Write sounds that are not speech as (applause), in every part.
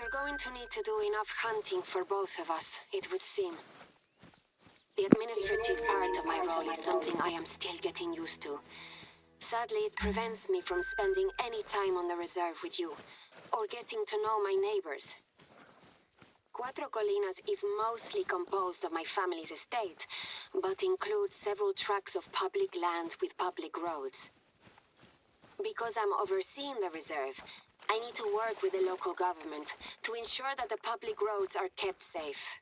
We're going to need to do enough hunting for both of us, it would seem. The administrative part of my role is something I am still getting used to. Sadly, it prevents me from spending any time on the reserve with you, or getting to know my neighbors. Cuatro Colinas is mostly composed of my family's estate, but includes several tracts of public land with public roads. Because I'm overseeing the reserve, I need to work with the local government to ensure that the public roads are kept safe.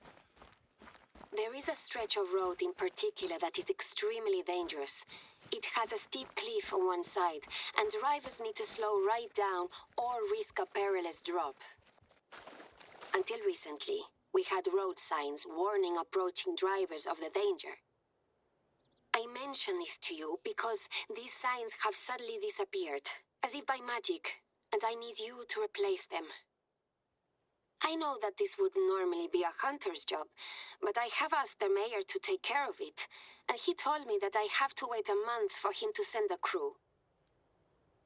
There is a stretch of road in particular that is extremely dangerous. It has a steep cliff on one side, and drivers need to slow right down or risk a perilous drop. Until recently, we had road signs warning approaching drivers of the danger. I mention this to you because these signs have suddenly disappeared, as if by magic, and I need you to replace them. I know that this would normally be a hunter's job, but I have asked the mayor to take care of it, and he told me that I have to wait a month for him to send a crew.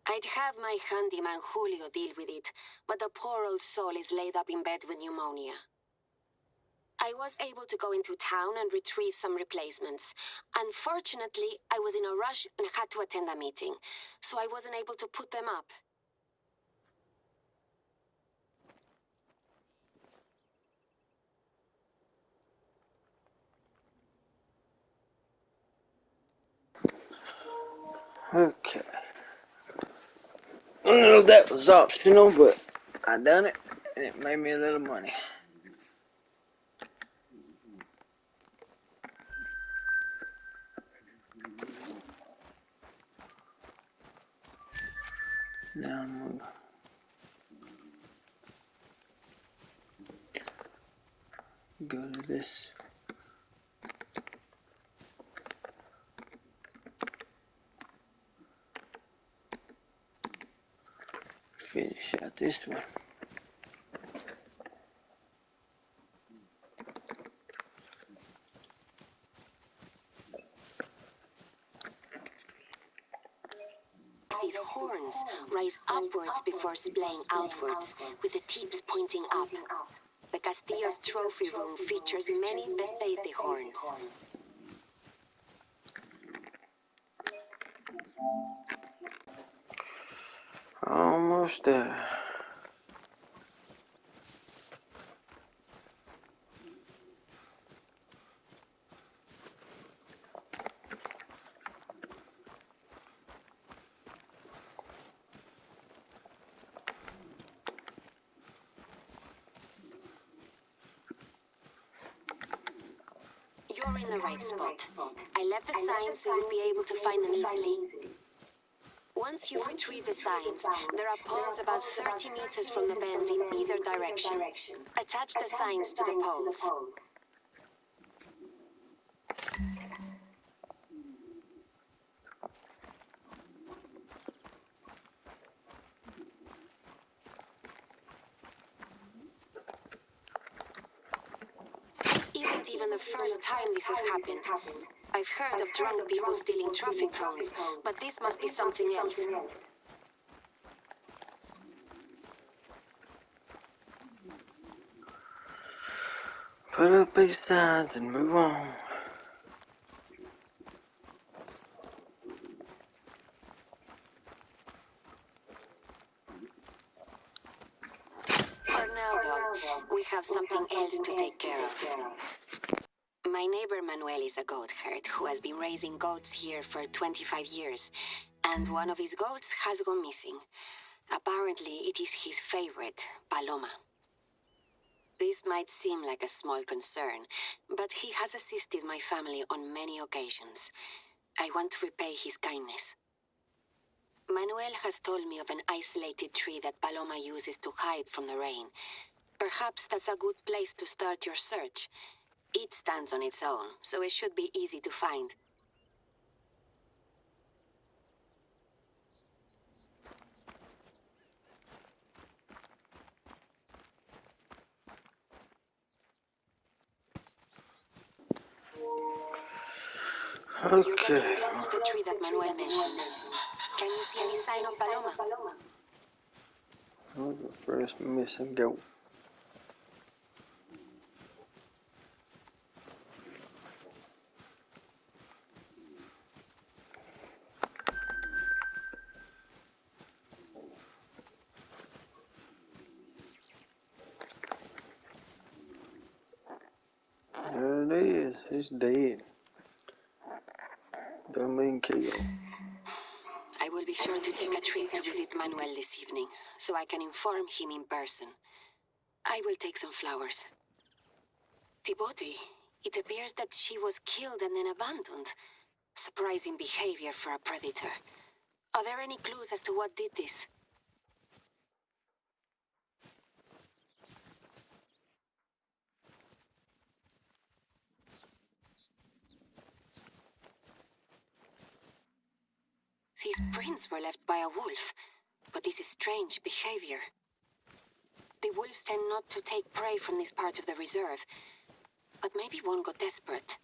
I'd have my handyman Julio deal with it, but the poor old soul is laid up in bed with pneumonia. I was able to go into town and retrieve some replacements. Unfortunately, I was in a rush and had to attend a meeting, so I wasn't able to put them up. Okay. I don't know if that was optional, but I done it, and it made me a little money. Now I'm gonna go to this. Finish out this one. These horns rise upwards before splaying outwards, with the tips pointing up. The Castillo's trophy room features many Beceite horns. Almost there. You're in the right spot. I left the signs so you'll be able to find them easily. Once you've retrieved the signs, there are poles about 30 meters from the bend in either direction. Attach the signs to the poles. This isn't even the first time this has happened. I've heard of drunk people stealing traffic cones, but this must be something else. Put up these signs and move on. For now, though, we have something else to take care of. My neighbor Manuel is a goat herd who has been raising goats here for 25 years, and one of his goats has gone missing. Apparently, it is his favorite, Paloma. This might seem like a small concern, but he has assisted my family on many occasions. I want to repay his kindness. Manuel has told me of an isolated tree that Paloma uses to hide from the rain. Perhaps that's a good place to start your search. It stands on its own, so it should be easy to find. Okay. You're getting close to the tree that Manuel mentioned. Can you see any sign of Paloma? Who's the first missing goat? He's dead. Don't mean killed. I will be sure to take a trip to visit Manuel this evening, so I can inform him in person. I will take some flowers. The body. It appears that she was killed and then abandoned. Surprising behavior for a predator. Are there any clues as to what did this? These prints were left by a wolf, but this is strange behavior. The wolves tend not to take prey from this part of the reserve, but maybe one got desperate.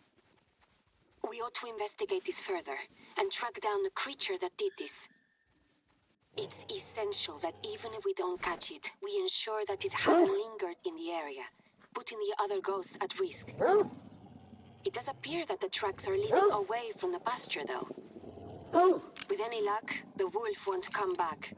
We ought to investigate this further and track down the creature that did this. It's essential that even if we don't catch it, we ensure that it hasn't lingered in the area, putting the other ghosts at risk. It does appear that the tracks are leading away from the pasture, though. Oh. With any luck, the wolf won't come back.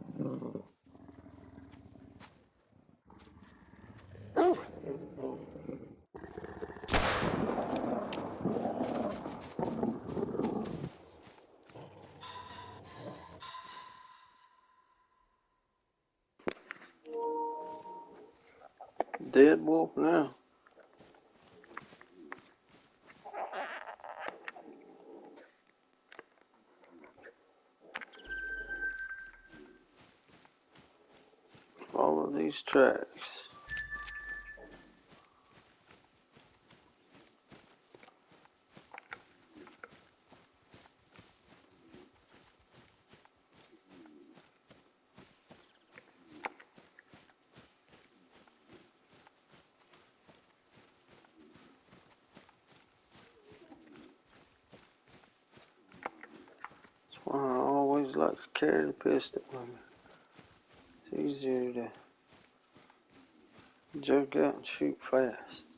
Dead wolf now. These tracks. That's why I always like to carry the pistol with me. It's easier to jerk out and shoot fast.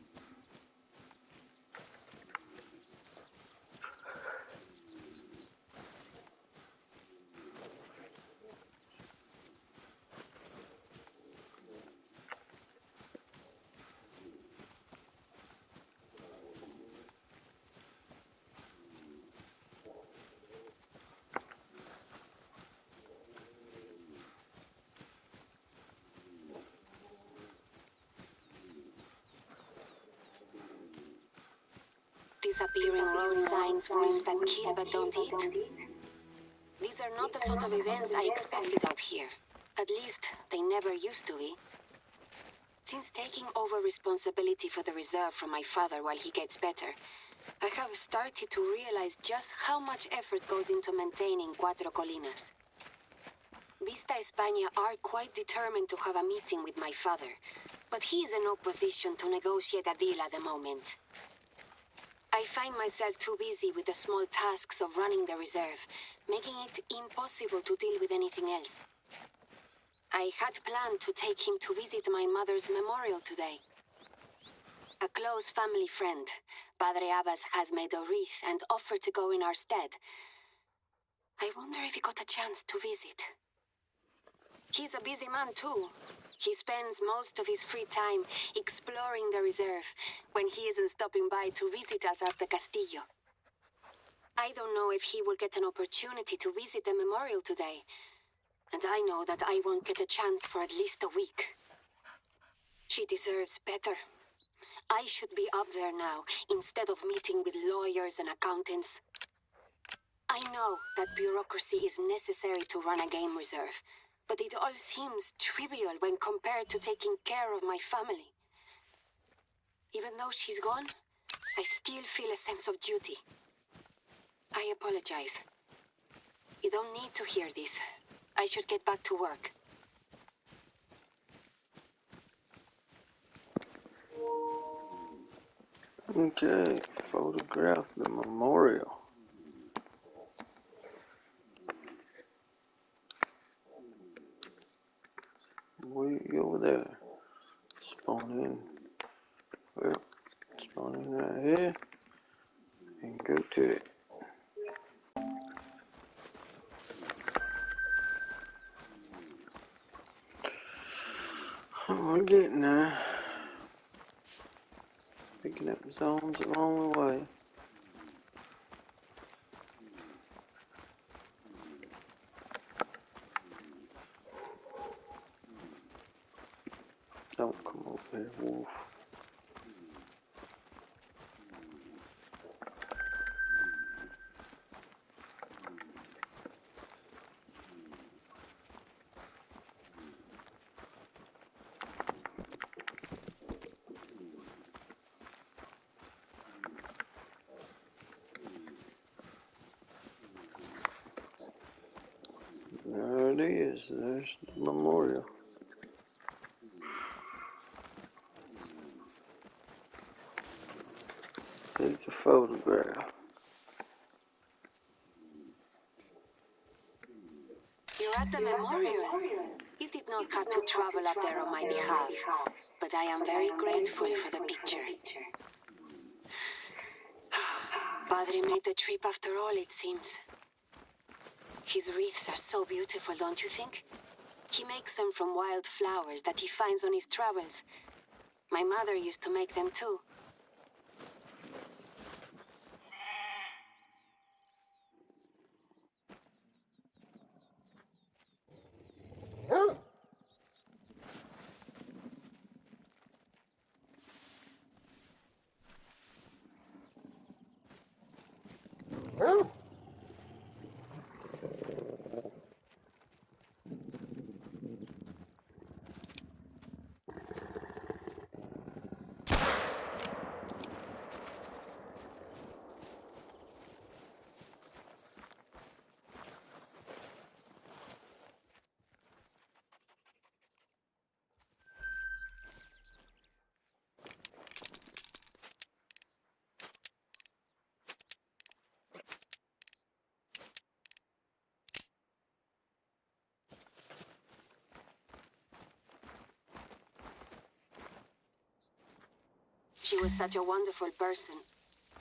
Disappearing road signs, wolves that kill but don't eat. These are not the sort of events I expected out here. At least, they never used to be. Since taking over responsibility for the reserve from my father while he gets better, I have started to realize just how much effort goes into maintaining Cuatro Colinas. Vista España are quite determined to have a meeting with my father, but he is in no position to negotiate a deal at the moment. I find myself too busy with the small tasks of running the reserve, making it impossible to deal with anything else. I had planned to take him to visit my mother's memorial today. A close family friend, Padre Abbas, has made a wreath and offered to go in our stead. I wonder if he got a chance to visit. He's a busy man, too. He spends most of his free time exploring the reserve when he isn't stopping by to visit us at the Castillo. I don't know if he will get an opportunity to visit the memorial today, and I know that I won't get a chance for at least a week. She deserves better. I should be up there now instead of meeting with lawyers and accountants. I know that bureaucracy is necessary to run a game reserve, but it all seems trivial when compared to taking care of my family. Even though she's gone, I still feel a sense of duty. I apologize. You don't need to hear this. I should get back to work. Okay, photograph the memorial. We over there. Spawn in. Well, spawn in right here. And go to it. Oh, I'm getting there. Picking up zones along the way. Don't come up here, wolf. There it is. There's the memorial. Take a photograph. You're at the memorial. You did not have to travel up there on my behalf, but I am very grateful for the picture. (sighs) Padre made the trip after all, it seems. His wreaths are so beautiful, don't you think? He makes them from wild flowers that he finds on his travels. My mother used to make them too. She was such a wonderful person.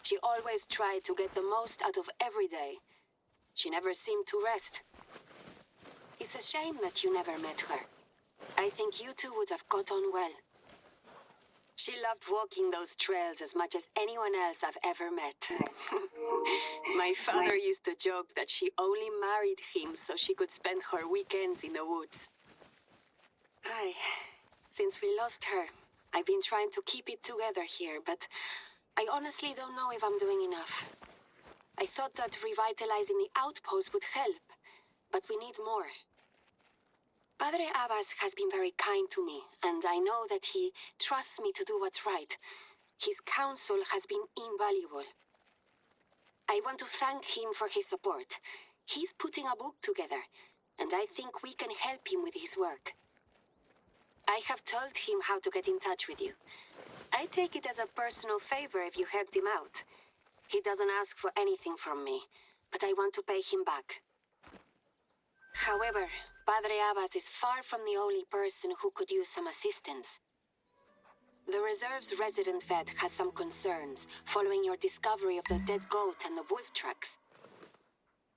She always tried to get the most out of every day. She never seemed to rest. It's a shame that you never met her. I think you two would have got on well. She loved walking those trails as much as anyone else I've ever met. (laughs) My father used to joke that she only married him so she could spend her weekends in the woods. Aye, since we lost her, I've been trying to keep it together here, but I honestly don't know if I'm doing enough. I thought that revitalizing the outpost would help, but we need more. Padre Abbas has been very kind to me, and I know that he trusts me to do what's right. His counsel has been invaluable. I want to thank him for his support. He's putting a book together, and I think we can help him with his work. I have told him how to get in touch with you. I take it as a personal favor if you helped him out. He doesn't ask for anything from me, but I want to pay him back. However, Padre Abbas is far from the only person who could use some assistance. The reserve's resident vet has some concerns following your discovery of the dead goat and the wolf tracks.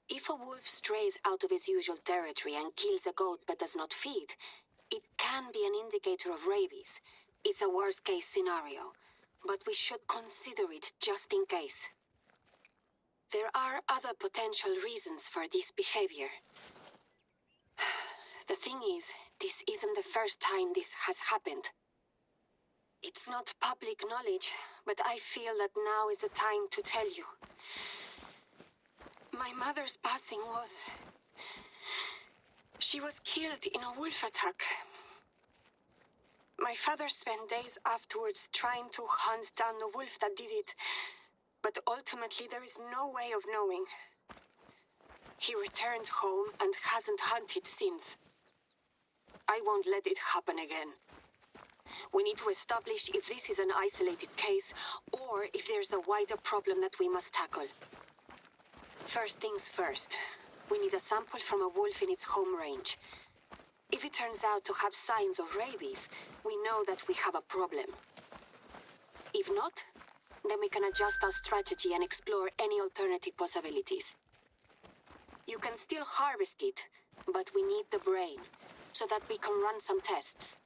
If a wolf strays out of his usual territory and kills a goat but does not feed, it can be an indicator of rabies. It's a worst case scenario, but we should consider it just in case. There are other potential reasons for this behavior. (sighs) The thing is, this isn't the first time this has happened. It's not public knowledge, but I feel that now is the time to tell you. My mother's passing was. She was killed in a wolf attack. My father spent days afterwards trying to hunt down the wolf that did it, but ultimately there is no way of knowing. He returned home and hasn't hunted since. I won't let it happen again. We need to establish if this is an isolated case or if there's a wider problem that we must tackle. First things first, we need a sample from a wolf in its home range. If it turns out to have signs of rabies, we know that we have a problem. If not, then we can adjust our strategy and explore any alternative possibilities. You can still harvest it, but we need the brain, so that we can run some tests.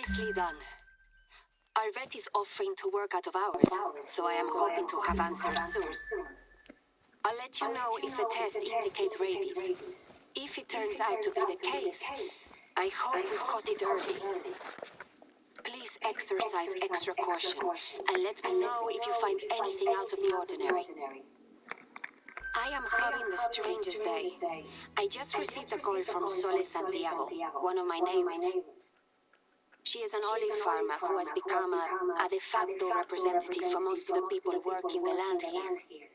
Nicely done. Our vet is offering to work out of hours, so I am hoping to have answers soon. I'll let you know if the tests indicate rabies. If it turns out to be the case, I hope we've caught it early. Please exercise extra caution, and let me know if you find anything out of the ordinary. I am having the strangest day. I just received a call from Sole Santiago, one of my neighbors. She is an olive farmer who has become a, a de facto representative for most of the people working the land here.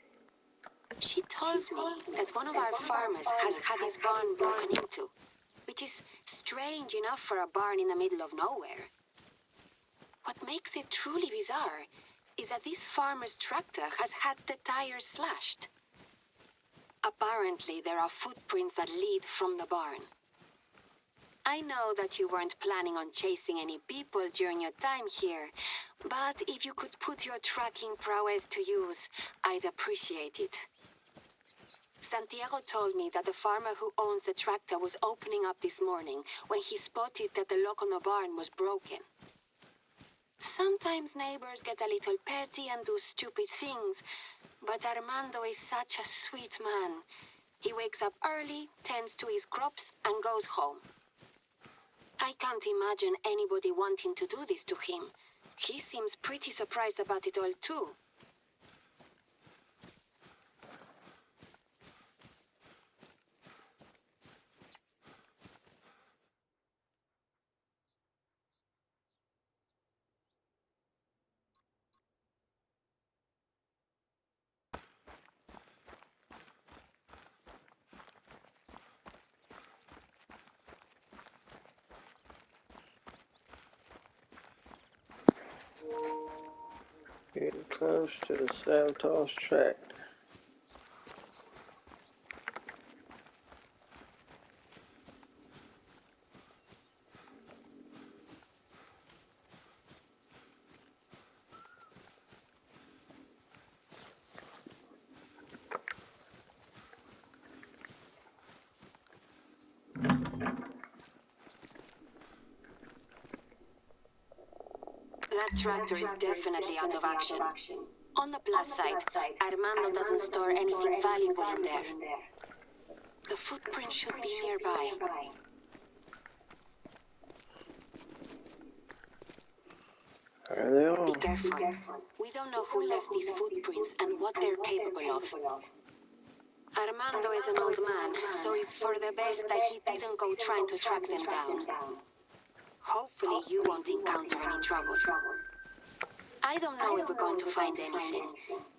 She told me that one of our farmers has had his barn broken into, which is strange enough for a barn in the middle of nowhere. What makes it truly bizarre is that this farmer's tractor has had the tires slashed. Apparently, there are footprints that lead from the barn. I know that you weren't planning on chasing any people during your time here, but if you could put your tracking prowess to use, I'd appreciate it. Santiago told me that the farmer who owns the tractor was opening up this morning when he spotted that the lock on the barn was broken. Sometimes neighbors get a little petty and do stupid things, but Armando is such a sweet man. He wakes up early, tends to his crops, and goes home. I can't imagine anybody wanting to do this to him. He seems pretty surprised about it all, too. Getting close to the Santos tract. That tractor is definitely out of action. On the plus side, Armando doesn't store anything valuable in there. The footprint should be nearby. There they are. Be careful. We don't know who left these footprints and what they're capable of. Armando is an old man, so it's for the best that he didn't go trying to track them down. Hopefully you won't encounter any trouble. I don't know if we're going to find anything,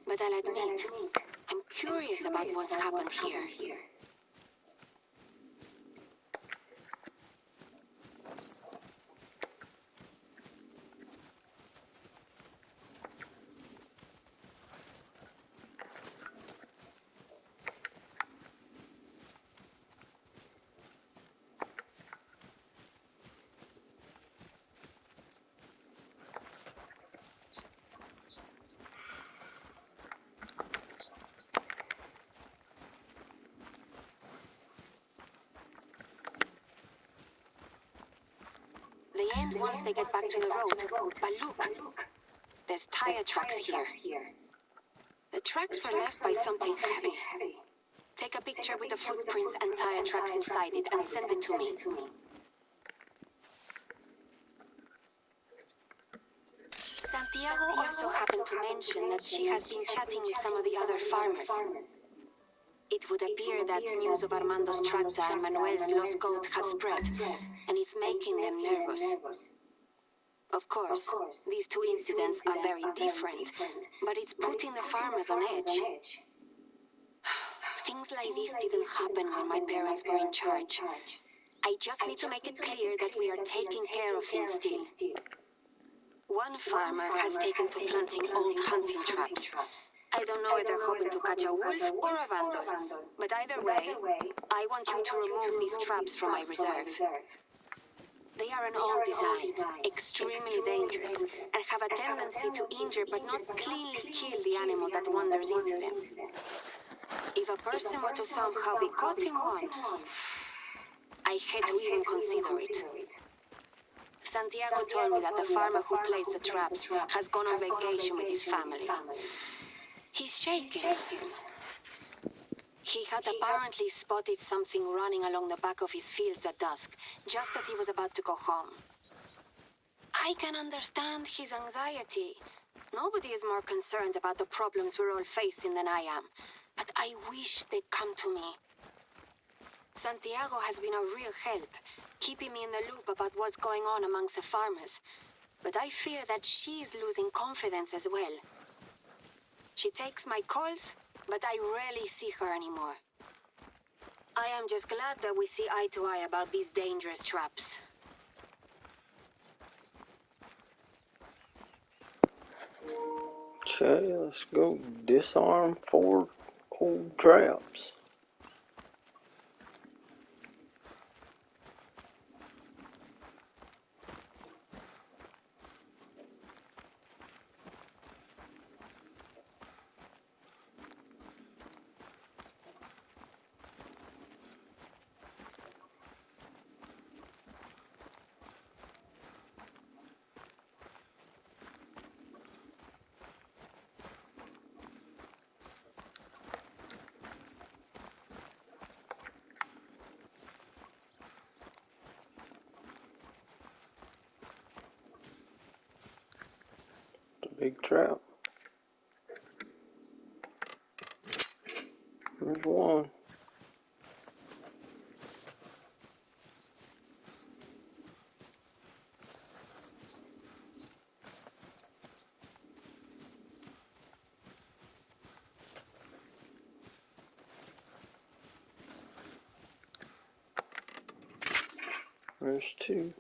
but I'll admit, I'm curious about what's happened here. They end once they get back to the road. But look, there's tire tracks here. The tracks were left by something heavy. Take a picture with the footprints and tire tracks inside it and send it to me. Santiago also happened to mention that she has been chatting with some of the other farmers. It would appear that news of Armando's tractor and Manuel's lost goat have spread, it's making them nervous. Of course, these two incidents are very different, but it's putting the farmers on edge. (sighs) Things like this didn't happen when my parents were in charge. I just need to make it clear that we are taking care of things still. One farmer has taken to planting old hunting traps. I don't know if they're hoping to catch a wolf or a vandal, but either way, I want you to remove these traps from my reserve. They are an old design, extremely dangerous, and have a tendency to injure but not cleanly kill the animal that wanders into them. If a person were to somehow be caught in one, I hate to even consider it. Santiago told me that the farmer who placed the traps has gone on vacation with his family. He's shaking. He had apparently spotted something running along the back of his fields at dusk, just as he was about to go home. I can understand his anxiety. Nobody is more concerned about the problems we're all facing than I am. But I wish they'd come to me. Santiago has been a real help, keeping me in the loop about what's going on amongst the farmers. But I fear that she's losing confidence as well. She takes my calls, but I rarely see her anymore. I am just glad that we see eye to eye about these dangerous traps. Okay, let's go disarm four old traps. Big trout. There's one. There's two.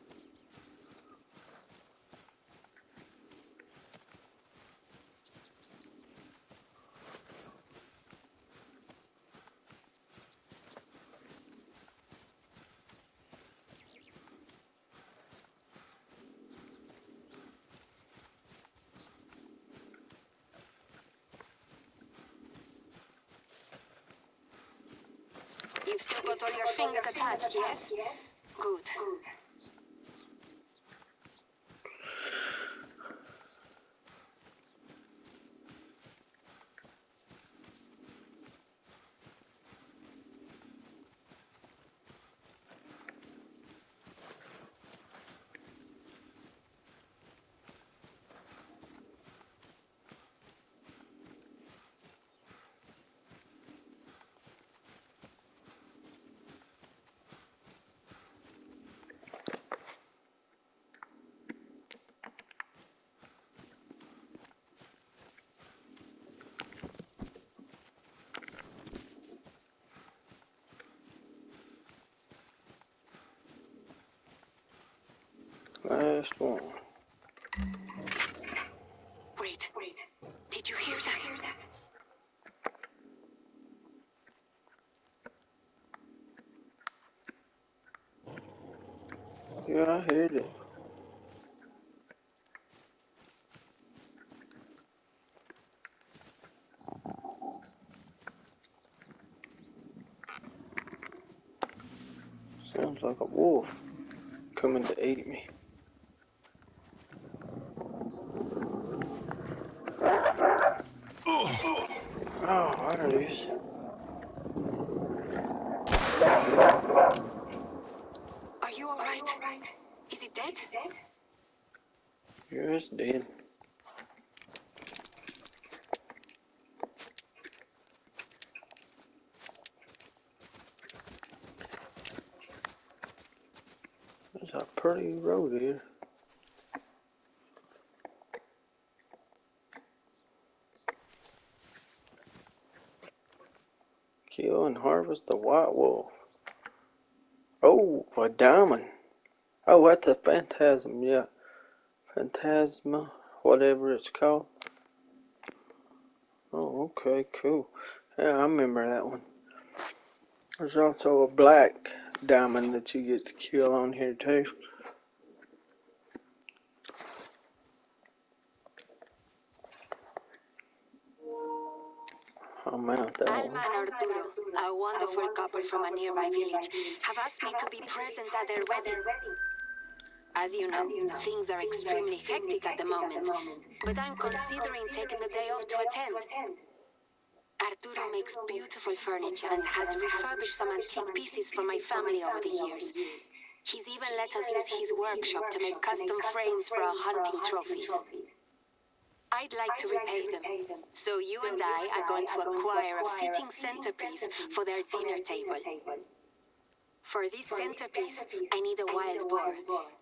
You've still got all your fingers attached, yes? Good. Last one. Wait, wait. Did you hear that? Yeah, I heard it. Sounds like a wolf coming to eat me. Oh, what are these? Are you alright? Is it dead? Just dead. There's a pretty road here. Kill and harvest the white wolf. Oh, a diamond. Oh, that's a phantasm, yeah. Phantasma, whatever it's called. Oh, okay, cool. Yeah, I remember that one. There's also a black diamond that you get to kill on here too. Oh, that Alma and Arturo, a wonderful couple from a nearby village, have asked me to be present at their wedding. As you know, things are extremely hectic at the moment, but I'm considering taking the day off to attend. Arturo makes beautiful furniture and has refurbished some antique pieces for my family over the years. He's even let us use his workshop to make custom frames for our hunting trophies. I'd like to repay them. So you and I are going to acquire a fitting centerpiece for their dinner table. For this centerpiece, I need a wild boar,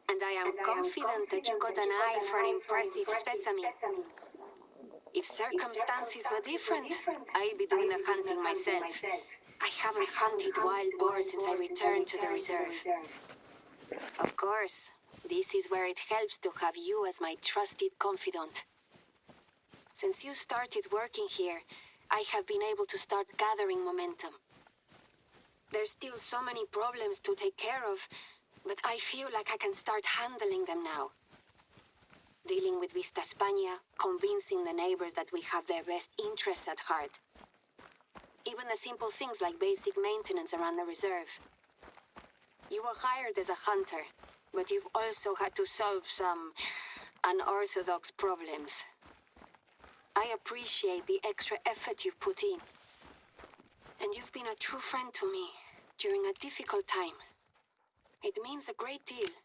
and I am confident that you got an eye for an impressive specimen. If circumstances were different, I'd be doing the hunting myself. I haven't hunted wild boars since I returned to the reserve. Of course, this is where it helps to have you as my trusted confidant. Since you started working here, I have been able to start gathering momentum. There's still so many problems to take care of, but I feel like I can start handling them now. Dealing with Vista España, convincing the neighbors that we have their best interests at heart. Even the simple things like basic maintenance around the reserve. You were hired as a hunter, but you've also had to solve some unorthodox problems. I appreciate the extra effort you've put in. And you've been a true friend to me during a difficult time. It means a great deal.